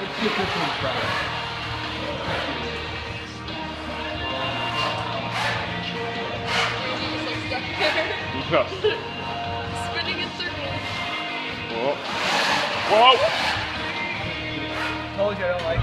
see if this one's better. Yeah. Spinning in circles. Whoa. Whoa. Told you I don't like